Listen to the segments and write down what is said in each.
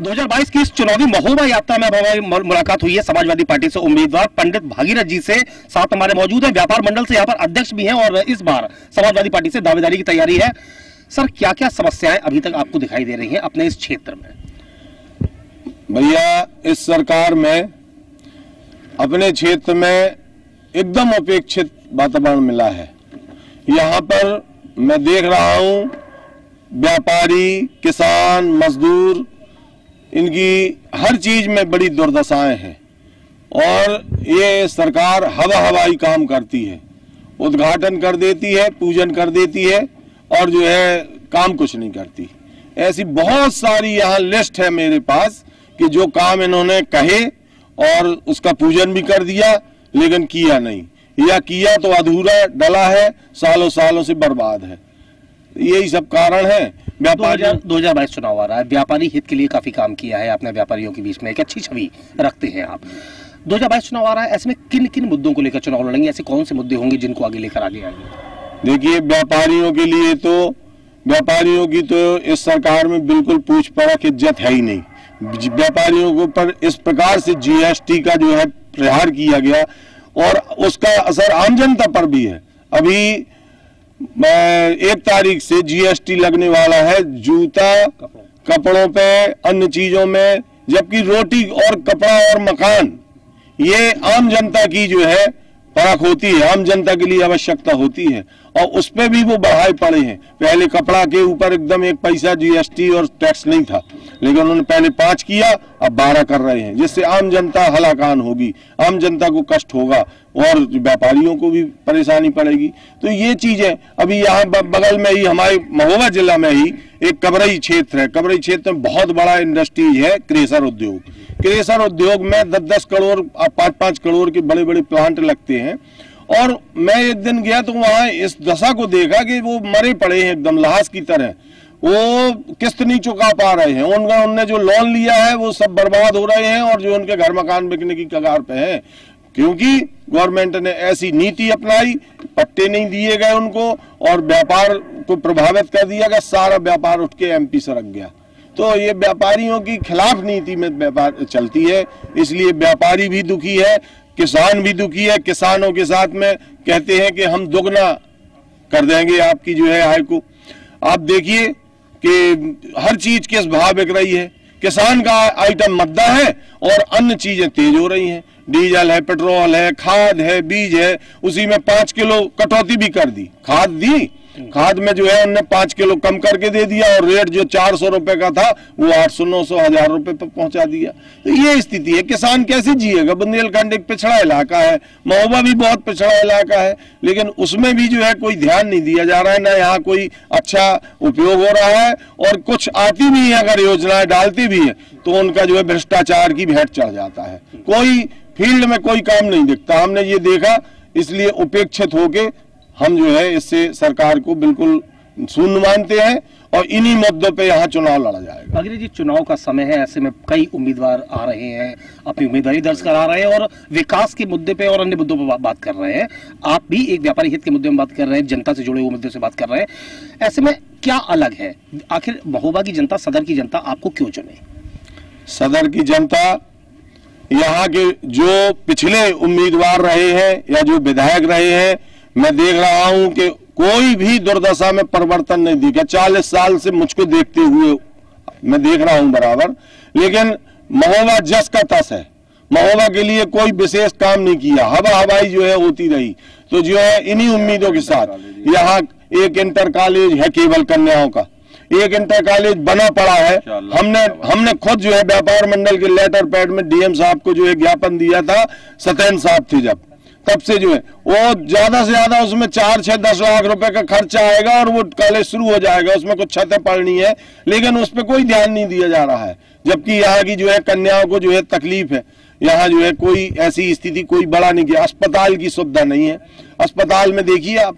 2022 की इस चुनावी महोबा यात्रा में हमारी मुलाकात हुई है। समाजवादी पार्टी से उम्मीदवार पंडित भागीरथ जी से साथ हमारे मौजूद हैं। व्यापार मंडल से यहाँ पर अध्यक्ष भी हैं और इस बार समाजवादी पार्टी से दावेदारी की तैयारी है। सर क्या क्या समस्याएँ अभी तक आपको दिखाई दे रही हैं अपने इस क्षेत्र में? भैया, इस सरकार में अपने क्षेत्र में एकदम अपेक्षित वातावरण मिला है। यहाँ पर मैं देख रहा हूँ, व्यापारी, किसान, मजदूर इनकी हर चीज़ में बड़ी दुर्दशाएँ हैं। और ये सरकार हवा हवाई काम करती है। उद्घाटन कर देती है, पूजन कर देती है, और जो है काम कुछ नहीं करती। ऐसी बहुत सारी यहाँ लिस्ट है मेरे पास कि जो काम इन्होंने कहे और उसका पूजन भी कर दिया, लेकिन किया नहीं। या किया तो अधूरा, डला है सालों सालों से बर्बाद है। यही सब कारण है। व्यापारी 2022 चुनाव आ रहा है। व्यापारी हित के लिए काफ़ी काम किया है आपने व्यापारियों के बीच में। एक अच्छी छवि रखते हैं आप। 2022 चुनाव आ रहा है। ऐसे में किन किन मुद्दों को लेकर चुनाव लड़ेंगे? ऐसे कौन से मुद्दे होंगे जिनको आगे लेकर आगे आएँगे? देखिए व्यापारियों के लिए तो व्यापारियों की तो इस सरकार में बिल्कुल पूछ परख इज़्ज़त है ही नहीं। व्यापारियों के पर इस प्रकार से जीएसटी का जो है प्रहार किया गया और उसका असर आम जनता पर भी है। अभी मैं एक तारीख से जीएसटी लगने वाला है, जूता, कपड़ों पे, अन्य चीज़ों में, जबकि रोटी और कपड़ा और मकान, ये आम जनता की जो है परख होती है, आम जनता के लिए आवश्यकता होती है, और उस पर भी वो बढ़ाए पड़े हैं। पहले कपड़ा के ऊपर एकदम एक पैसा जीएसटी और टैक्स नहीं था, लेकिन उन्होंने पहले पाँच किया, अब बारह कर रहे हैं, जिससे आम जनता हलाकान होगी, आम जनता को कष्ट होगा। और व्यापारियों को भी परेशानी पड़ेगी। तो ये चीज़ें, अभी यहाँ बगल में ही, हमारे महोबा जिला में ही एक कबरई क्षेत्र है। कबरई क्षेत्र में बहुत बड़ा इंडस्ट्रीज़ है क्रेशर उद्योग। क्रेशर उद्योग में दस दस करोड़ पाँच पाँच करोड़ के बड़े बड़े प्लांट लगते हैं। और मैं एक दिन गया तो वहाँ इस दशा को देखा कि वो मरे पड़े हैं एकदम लाश की तरह। वो किस्त नहीं चुका पा रहे हैं। उनका, उनने जो लोन लिया है वो सब बर्बाद हो रहे हैं और जो उनके घर मकान बिकने की कगार पे हैं क्योंकि गवर्नमेंट ने ऐसी नीति अपनाई, पट्टे नहीं दिए गए उनको, और व्यापार को प्रभावित कर दिया गया, सारा व्यापार उठ के एमपी से रख गया। तो ये व्यापारियों की खिलाफ नीति में व्यापार चलती है, इसलिए व्यापारी भी दुखी है, किसान भी दुखी है। किसानों के साथ में कहते हैं कि हम दुगना कर देंगे आपकी जो है आय को। आप देखिए कि हर चीज़ किस भाव बिक रही है। किसान का आइटम मद्दा है और अन्य चीज़ें तेज हो रही हैं। डीजल है, पेट्रोल है, खाद है, बीज है, उसी में पाँच किलो कटौती भी कर दी। खाद दी? खाद में जो है उनने पाँच किलो कम करके दे दिया और रेट जो चार सौ रुपए का था, वो आठ सौ, नौ सौ, हज़ार रुपए पर पहुँचा दिया। तो ये स्थिति है। किसान कैसे जिएगा? बुंदेलखंड एक पिछड़ा इलाका है, महोबा भी बहुत पिछड़ा इलाका है, लेकिन उसमें भी जो है, कोई ध्यान नहीं दिया जा रहा है, ना यहाँ कोई अच्छा उपयोग हो रहा है, और कुछ आती भी है, अगर योजनाएँ डालती भी है तो उनका जो है, भ्रष्टाचार की भेंट चढ़ जाता है। कोई फ़ील्ड में कोई काम नहीं दिखता। हमने ये देखा इसलिए उपेक्षित होके हम जो है इससे सरकार को बिल्कुल शून्य मानते हैं और इन्हीं मुद्दों पे यहाँ चुनाव लड़ा जाएगा। भागीरथ जी चुनाव का समय है ऐसे में कई उम्मीदवार आ रहे हैं अपनी उम्मीदवारी दर्ज करा रहे हैं और विकास के मुद्दे पे और अन्य मुद्दों पर बा- बात कर रहे हैं। आप भी एक व्यापारी हित के मुद्दे में बात कर रहे हैं जनता से जुड़े हुए मुद्दे से बात कर रहे हैं। ऐसे में क्या अलग है? आखिर महोबा की जनता सदर की जनता आपको क्यों चुने? सदर की जनता यहाँ के जो पिछले उम्मीदवार रहे हैं या जो विधायक रहे हैं, मैं देख रहा हूँ कि कोई भी दुर्दशा में परिवर्तन नहीं दिखा। चालीस साल से मुझको देखते हुए मैं देख रहा हूँ बराबर। लेकिन महोबा जस का तस है। महोबा के लिए कोई विशेष काम नहीं किया। हवा हवाई जो है होती रही। तो जो है इन्हीं उम्मीदों के साथ। यहाँ एक इंटर कॉलेज है केवल कन्याओं का। एक इंटर कॉलेज बना पड़ा है। हमने हमने खुद जो है व्यापार मंडल के लेटर पैड में डीएम साहब को जो है ज्ञापन दिया था सत्यन साहब थे जब। तब से जो है वो ज़्यादा से ज़्यादा उसमें चार छह दस लाख रुपए का खर्चा आएगा और वो कॉलेज शुरू हो जाएगा उसमें कुछ छतें पड़नी है लेकिन उस पर कोई ध्यान नहीं दिया जा रहा है। जबकि यहाँ की जो है कन्याओं को जो है तकलीफ़ है। यहाँ जो है कोई ऐसी स्थिति कोई बड़ा नहीं किया। अस्पताल की सुविधा नहीं है। अस्पताल में देखिए आप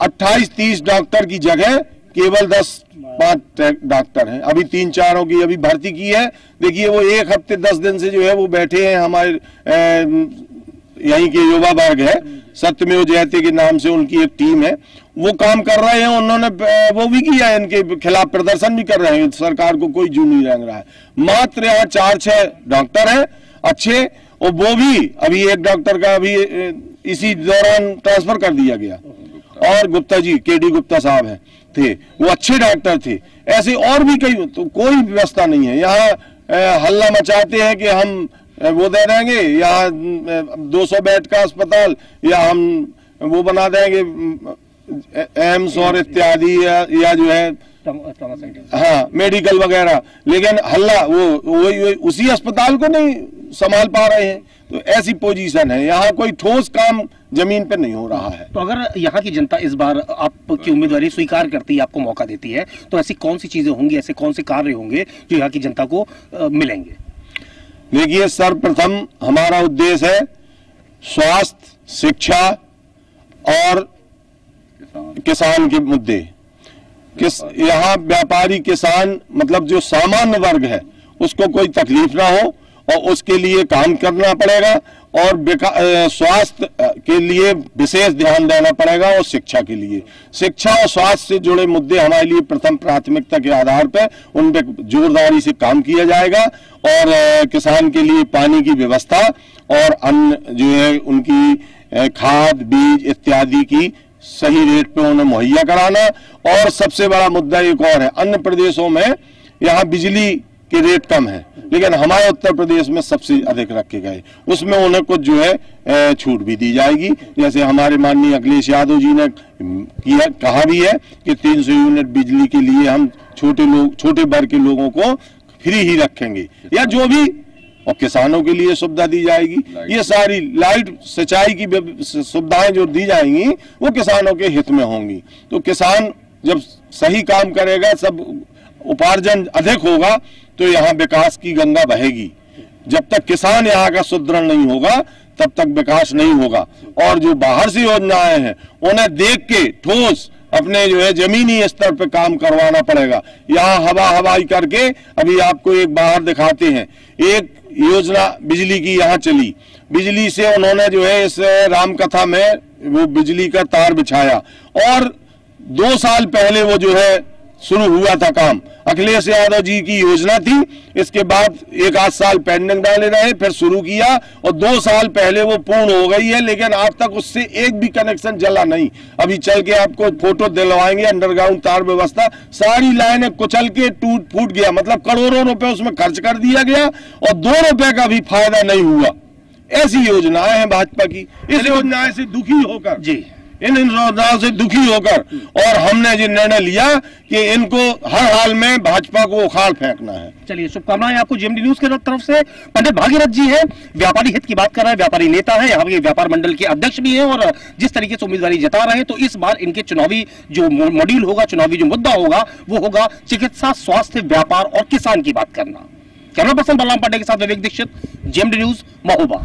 अट्ठाईस तीस डॉक्टर की जगह केवल दस पाँच डॉक्टर हैं। अभी तीन चारों की अभी भर्ती की है। देखिए, वो एक हफ़्ते दस दिन से जो है, वो बैठे हैं हमारे यहीं के युवा वर्ग है। सत्यमेव जयते के नाम से उनकी एक टीम है। वो काम कर रहे हैं, उन्होंने वो भी किया है, इनके खिलाफ प्रदर्शन भी कर रहे हैं। सरकार को कोई जू नहीं रंग रहा है। मात्र यहाँ चार छह डॉक्टर हैं, अच्छे, और वो भी अभी एक डॉक्टर का अभी इसी दौरान ट्रांसफ़र कर दिया गया। और गुप्ता जी, के डी गुप्ता साहब हैं। थे। वो अच्छे डॉक्टर थे। ऐसे और भी कई तो कोई व्यवस्था नहीं है। यहाँ हल्ला मचाते हैं कि हम वो दे देंगे या दो सौ बेड का अस्पताल या हम वो बना देंगे एम्स और इत्यादि या, या जो है हाँ मेडिकल वगैरह। लेकिन हल्ला वो वही वही उसी अस्पताल को नहीं संभाल पा रहे हैं तो ऐसी पोजीशन है। यहाँ कोई ठोस काम ज़मीन पर नहीं हो रहा है। तो अगर यहाँ की जनता इस बार आपकी उम्मीदवारी स्वीकार करती है आपको मौका देती है तो ऐसी कौन सी चीज़ें होंगी ऐसे कौन से कार्य होंगे जो यहाँ की जनता को मिलेंगे? देखिए सर्वप्रथम हमारा उद्देश्य है स्वास्थ्य शिक्षा और किसान के मुद्दे। किस यहाँ व्यापारी किसान मतलब जो सामान्य वर्ग है उसको कोई तकलीफ़ ना हो और उसके लिए काम करना पड़ेगा और स्वास्थ्य के लिए विशेष ध्यान देना पड़ेगा और शिक्षा के लिए। शिक्षा और स्वास्थ्य से जुड़े मुद्दे हमारे लिए प्रथम प्राथमिकता के आधार पर उन पे जोरदारी से काम किया जाएगा और किसान के लिए पानी की व्यवस्था और अन्य जो है उनकी खाद, बीज इत्यादि की सही रेट पे उन्हें मुहैया कराना। और सबसे बड़ा मुद्दा एक और है, अन्य प्रदेशों में यहाँ बिजली के रेट कम है। लेकिन हमारे उत्तर प्रदेश में सबसे अधिक रखे गए। उसमें उन्हें कुछ जो है छूट भी दी जाएगी। जैसे हमारे माननीय अखिलेश यादव जी ने किया, कहा भी है कि 300 यूनिट बिजली के लिए हम छोटे लोग, छोटे वर्ग के लोगों को फ्री ही रखेंगे। या जो भी, और किसानों के लिए सुविधा दी जाएगी। ये सारी लाइट, सिंचाई की सुविधाएँ जो दी जाएँगी, वो किसानों के हित में होंगी। तो किसान जब सही काम करेगा, सब उपार्जन अधिक होगा तो यहाँ विकास की गंगा बहेगी। जब तक किसान यहाँ का सुदृढ़ नहीं होगा, तब तक विकास नहीं होगा। और जो बाहर से योजनाएँ हैं, उन्हें देख के ठोस अपने जो है जमीनी स्तर पर काम करवाना पड़ेगा। यहाँ हवा हवाई करके अभी आपको एक बाहर दिखाते हैं। एक योजना बिजली की यहाँ चली। बिजली से उन्होंने जो है इस रामकथा में वो बिजली का तार बिछाया। और दो साल पहले वो जो है शुरू हुआ था काम। अखिलेश यादव जी की योजना थी। इसके बाद एक आध साल पेंडिंग डाले रहे फिर शुरू किया और दो साल पहले वो पूर्ण हो गई है लेकिन आज तक उससे एक भी कनेक्शन जला नहीं। अभी चल के आपको फ़ोटो दिलवाएँगे अंडरग्राउंड तार व्यवस्था। सारी लाइनें कुचल के टूट फूट गया मतलब करोड़ों रुपए उसमें खर्च कर दिया गया और दो रुपए का भी फ़ायदा नहीं हुआ। ऐसी योजनाएँ हैं भाजपा की। इस योजनाएँ से दुखी होकर जी। इन योजनाओं से दुखी होकर। और हमने ये निर्णय लिया कि इनको हर हाल में भाजपा को उखाड़ फेंकना है। चलिए, शुभकामनाएँ आपको जेएमडी न्यूज़ की तरफ़ से। पंडित भागीरथ जी हैं, व्यापारी हित की बात कर रहे हैं, व्यापारी नेता है, यहाँ के व्यापार मंडल के अध्यक्ष भी हैं, और जिस तरीके से उम्मीदवारी जता रहे हैं तो इस बार इनके चुनावी जो मॉड्यूल होगा, चुनावी जो मुद्दा होगा, वो होगा चिकित्सा, स्वास्थ्य, व्यापार और किसान की बात करना। कैमरा पर्सन बलराम पांडे के साथ विवेक दीक्षित, जेएमडी न्यूज़, महोबा।